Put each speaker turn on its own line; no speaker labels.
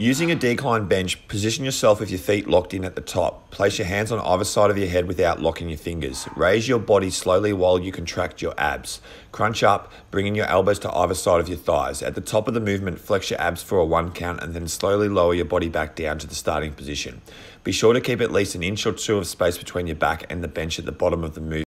Using a decline bench, position yourself with your feet locked in at the top. Place your hands on either side of your head without locking your fingers. Raise your body slowly while you contract your abs. Crunch up, bringing your elbows to either side of your thighs. At the top of the movement, flex your abs for a one count and then slowly lower your body back down to the starting position. Be sure to keep at least an inch or two of space between your back and the bench at the bottom of the movement.